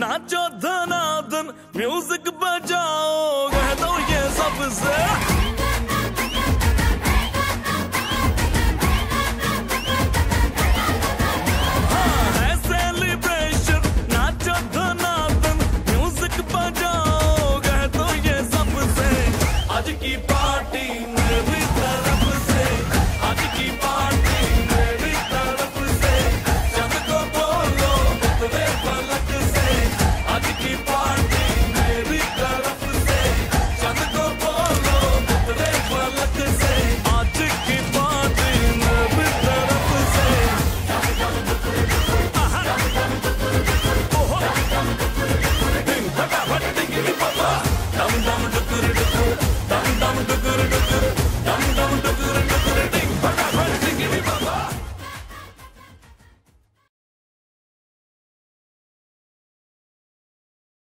नाचो धनादन music बजाओ कह दो ये सबसे।